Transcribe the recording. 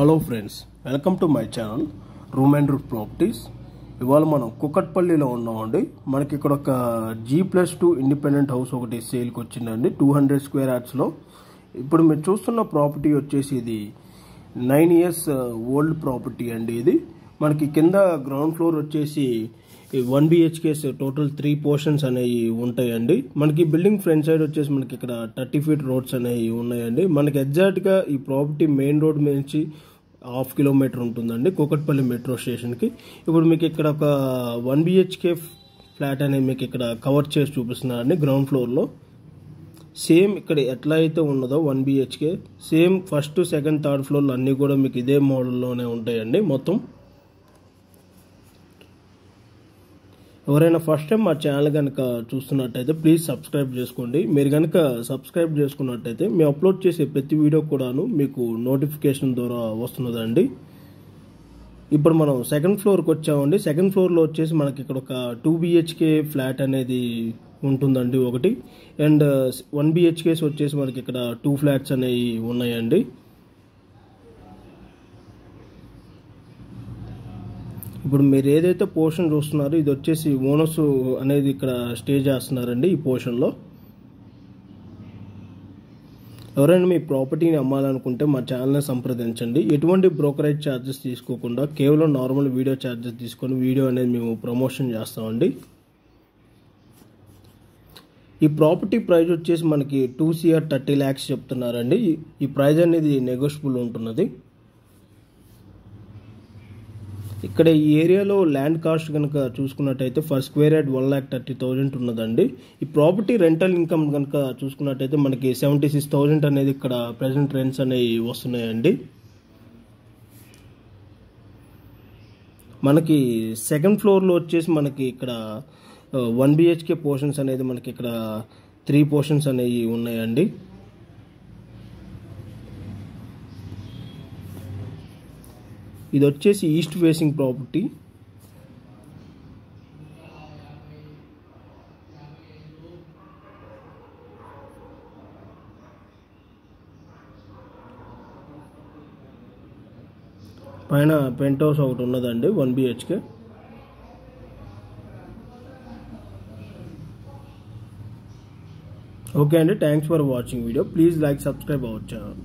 Hello friends welcome to my channel room and root properties ఇవాళ మనం కుక్కట్పల్లిలో ఉన్నామండి. మనకి ఇక్కడ ఒక G plus two independent house ఒకటి సేల్కి వచ్చిందండి. టూ హండ్రెడ్ స్క్వేర్ యార్డ్స్లో ఇప్పుడు మీరు చూస్తున్న ప్రాపర్టీ వచ్చేసి ఇది నైన్ ఇయర్స్ ఓల్డ్ ప్రాపర్టీ అండి ఇది. మనకి కింద గ్రౌండ్ ఫ్లోర్ వచ్చేసి one BHKs total three portions అనేవి ఉంటాయండి. మనకి బిల్డింగ్ ఫ్రంట్ సైడ్ వచ్చేసి మనకి ఇక్కడ థర్టీ ఫీట్ రోడ్స్ అనేవి ఉన్నాయండి. మనకి ఎగ్జాక్ట్గా ఈ ప్రాపర్టీ మెయిన్ రోడ్ నుంచి హాఫ్ కిలోమీటర్ ఉంటుందండి కూకట్పల్లి మెట్రో స్టేషన్కి ఇప్పుడు మీకు ఇక్కడ ఒక వన్ బిహెచ్కే ఫ్లాట్ అనేది మీకు ఇక్కడ కవర్ చేసి చూపిస్తున్నారండి గ్రౌండ్ ఫ్లోర్లో సేమ్ ఇక్కడ ఎట్లా అయితే ఉన్నదో one BHK same first second third ఫ్లోర్లు అన్నీ కూడా మీకు ఇదే మోడల్లోనే ఉంటాయండి మొత్తం. ఎవరైనా ఫస్ట్ టైం మా ఛానల్ కనుక చూస్తున్నట్టయితే ప్లీజ్ సబ్స్క్రైబ్ చేసుకోండి. మీరు కనుక సబ్స్క్రైబ్ చేసుకున్నట్టయితే మేము అప్లోడ్ చేసే ప్రతి వీడియో కూడాను మీకు నోటిఫికేషన్ ద్వారా వస్తున్నదండి. ఇప్పుడు మనం సెకండ్ ఫ్లోర్కి వచ్చామండి. సెకండ్ ఫ్లోర్లో వచ్చేసి మనకి ఇక్కడ ఒక టూ బిహెచ్కే ఫ్లాట్ అనేది ఉంటుందండి ఒకటి. అండ్ వన్ బిహెచ్కేస్ వచ్చేసి మనకి ఇక్కడ టూ ఫ్లాట్స్ అనేవి ఉన్నాయండి. ఇప్పుడు మీరు ఏదైతే పోర్షన్ చూస్తున్నారో ఇది వచ్చేసి ఓనస్ అనేది ఇక్కడ స్టే చేస్తున్నారండి ఈ పోర్షన్లో. ఎవరైనా మీ ప్రాపర్టీని అమ్మాలనుకుంటే మా ఛానల్ని సంప్రదించండి. ఎటువంటి బ్రోకరేజ్ ఛార్జెస్ తీసుకోకుండా కేవలం నార్మల్ వీడియో ఛార్జెస్ తీసుకొని వీడియో అనేది మేము ప్రమోషన్ చేస్తామండి. ఈ ప్రాపర్టీ ప్రైజ్ వచ్చేసి మనకి టూ సిఆర్ థర్టీ ల్యాక్స్ చెప్తున్నారండి. ఈ ప్రైజ్ అనేది నెగోషియబుల్ ఉంటున్నది. ఇక్కడ ఈ ఏరియాలో ల్యాండ్ కాస్ట్ కనుక చూసుకున్నట్టయితే per square yard one lakh thirty thousand ఉన్నదండి. ఈ ప్రాపర్టీ రెంటల్ ఇన్కమ్ కనుక చూసుకున్నట్టయితే మనకి సెవెంటీ సిక్స్ థౌజండ్ అనేది ఇక్కడ ప్రజెంట్ రెంట్స్ అనేవి వస్తున్నాయండి. మనకి సెకండ్ ఫ్లోర్లో వచ్చేసి మనకి ఇక్కడ వన్ బిహెచ్కే పోర్షన్స్ అనేది మనకి ఇక్కడ త్రీ పోర్షన్స్ అనేవి ఉన్నాయండి. ఇది వచ్చేసి ఈస్ట్ ఫేసింగ్ ప్రాపర్టీ. పైన పెంట్ హౌస్ ఒకటి ఉన్నదండి వన్ బిహెచ్కే. ఓకే అండి thanks for watching video. Please like subscribe our channel.